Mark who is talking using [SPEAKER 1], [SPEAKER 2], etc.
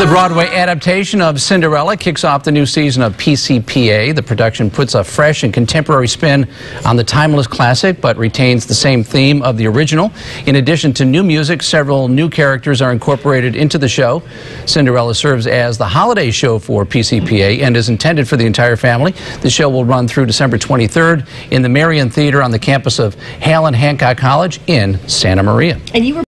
[SPEAKER 1] The Broadway adaptation of Cinderella kicks off the new season of PCPA. The production puts a fresh and contemporary spin on the timeless classic, but retains the same theme of the original. In addition to new music, several new characters are incorporated into the show. Cinderella serves as the holiday show for PCPA and is intended for the entire family. The show will run through December 23rd in the Marian Theater on the campus of Allan Hancock College in Santa Maria.
[SPEAKER 2] And you were